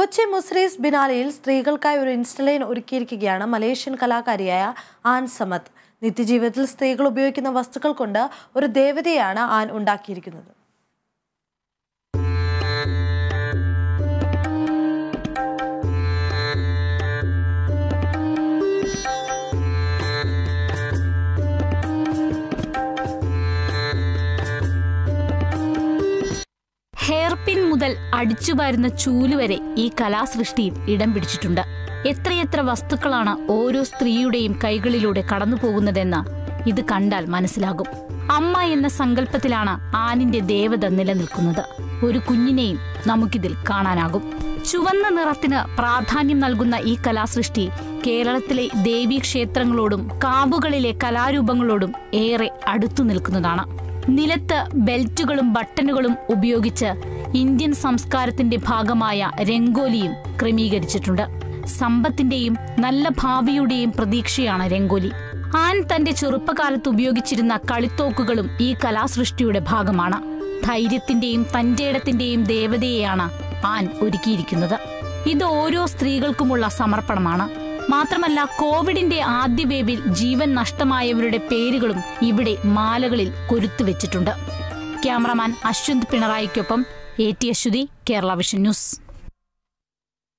കൊച്ചി മുസ്രീസ് ബിനാലയിൽ സ്ത്രീകൾക്കായി ഒരു ഇൻസ്റ്റലൈൻ ഒരുക്കിയിരിക്കുകയാണ് Malaysian കലാകാരിയായ an Samath. നിത്യജീവിതത്തിൽ സ്ത്രീകൾ ഉപയോഗിക്കുന്ന വസ്തുക്കൾ കൊണ്ട് ഒരു ദേവതയാണ് ആൻ ഉണ്ടാക്കിയിരിക്കുന്നത്. ഹെയർപിൻ മുതൽ അടിച്ചുവാരുന്ന ചൂൽ വരെ ഈ കലാസൃഷ്ടിയിൽ ഇടം പിടിച്ചിട്ടുണ്ട്. എത്രയെത്ര വസ്തുക്കളാണ് ഓരോ സ്ത്രീയുടെയും കൈകളിലൂടെ കടന്നു പോകുന്നതെന്ന് ഇത് കണ്ടാൽ മനസ്സിലാകും. അമ്മ എന്ന സങ്കല്പത്തിലാണ് ആനിന്റെ ദേവത നിലനിൽക്കുന്നത്. ഒരു കുഞ്ഞിനെയും നമുക്കിതിൽ കാണാനാകും. ചുവന്ന നിറത്തിന് പ്രാധാന്യം നൽകുന്ന ഈ കലാസൃഷ്ടി കേരളത്തിലെ ദേവീക്ഷേത്രങ്ങളോടും കാവുകളിലെ കലാരൂപങ്ങളോടും ഏറെ അടുത്തു നിൽക്കുന്നതാണ്. നിലത്ത് ബെൽറ്റുകളും ബട്ടണുകളും ഉപയോഗിച്ച് ഇന്ത്യൻ സംസ്കാരത്തിന്റെ ഭാഗമായ രംഗോലിയും ക്രമീകരിച്ചിട്ടുണ്ട്. സമ്പത്തിന്റെയും നല്ല ഭാവിയുടെയും പ്രതീക്ഷയാണ് രംഗോലി. ആൻ തന്റെ ചെറുപ്പകാലത്ത് ഉപയോഗിച്ചിരുന്ന കളിത്തോക്കുകളും ഈ കലാസൃഷ്ടിയുടെ ഭാഗമാണ്. ധൈര്യത്തിന്റെയും തന്റേടത്തിന്റെയും ദേവതയെയാണ് ആൻ ഒരുക്കിയിരിക്കുന്നത്. ഇത് ഓരോ സ്ത്രീകൾക്കുമുള്ള സമർപ്പണമാണ്. മാത്രമല്ല കോവിഡിന്റെ ആദ്യ വേവിൽ ജീവൻ നഷ്ടമായവരുടെ പേരുകളും ഇവിടെ മാലകളിൽ കൊരുത്തുവെച്ചിട്ടുണ്ട്. Cameraman Ashwanth പിണറായിക്കൊപ്പം A T Ashwathi Kerala vision news.